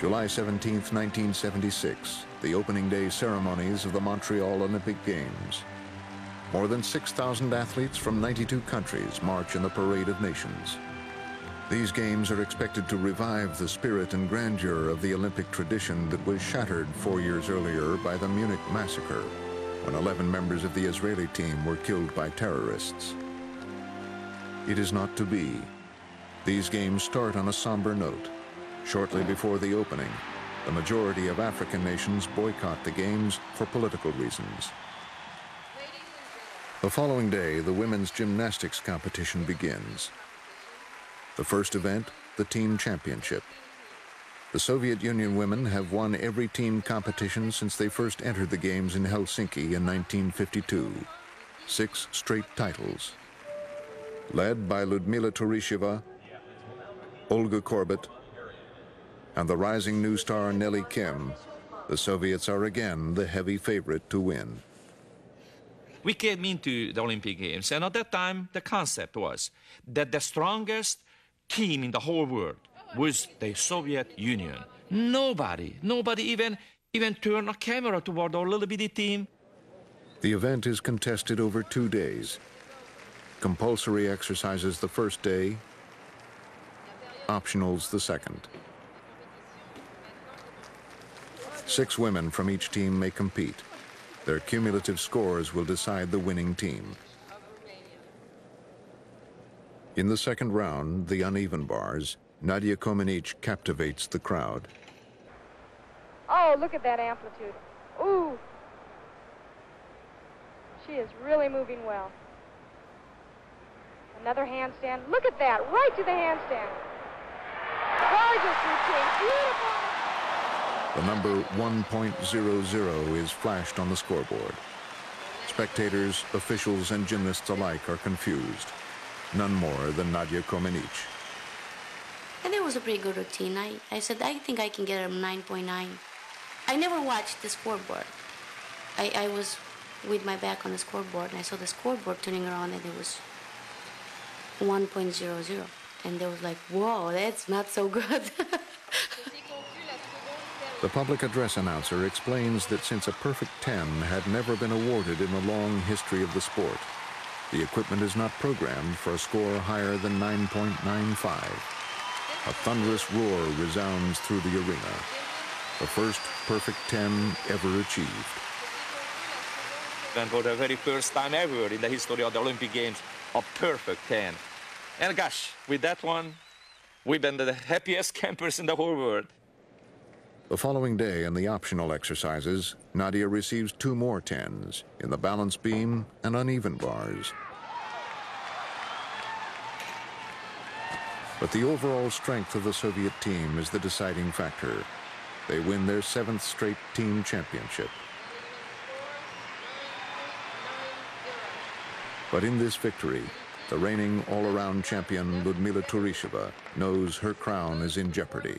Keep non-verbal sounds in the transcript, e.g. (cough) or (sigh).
July 17, 1976, the opening day ceremonies of the Montreal Olympic Games. More than 6,000 athletes from 92 countries march in the Parade of Nations. These games are expected to revive the spirit and grandeur of the Olympic tradition that was shattered four years earlier by the Munich massacre, when 11 members of the Israeli team were killed by terrorists. It is not to be. These games start on a somber note. Shortly before the opening, the majority of African nations boycott the games for political reasons. The following day, the women's gymnastics competition begins. The first event, the team championship. The Soviet Union women have won every team competition since they first entered the Games in Helsinki in 1952. Six straight titles. Led by Ludmila Tourischeva, Olga Korbut, and the rising new star Nelli Kim, the Soviets are again the heavy favorite to win. We came into the Olympic Games, and at that time, the concept was that the strongest team in the whole world was the Soviet Union. Nobody, nobody even, even turned a camera toward our little bitty team. The event is contested over two days. Compulsory exercises the first day, optionals the second. Six women from each team may compete. Their cumulative scores will decide the winning team. In the second round, the uneven bars, Nadia Comaneci captivates the crowd. Oh, look at that amplitude. Ooh. She is really moving well. Another handstand. Look at that, right to the handstand. Gorgeous routine, beautiful. The number 1.00 is flashed on the scoreboard. Spectators, officials, and gymnasts alike are confused. None more than Nadia Comaneci. And it was a pretty good routine. I, I said, I think I can get a 9.9. I never watched the scoreboard. I, I was with my back on the scoreboard, and I saw the scoreboard turning around, and it was 1.00. And they was like, whoa, that's not so good. (laughs) The public address announcer explains that since a perfect 10 had never been awarded in the long history of the sport, the equipment is not programmed for a score higher than 9.95. A thunderous roar resounds through the arena. The first perfect 10 ever achieved. And for the very first time ever in the history of the Olympic Games, a perfect 10. And gosh, with that one, we've been the happiest (laughs) campers in the whole world. The following day in the optional exercises, Nadia receives two more tens in the balance beam and uneven bars. But the overall strength of the Soviet team is the deciding factor. They win their seventh straight team championship. But in this victory, the reigning all-around champion Ludmila Tourischeva knows her crown is in jeopardy.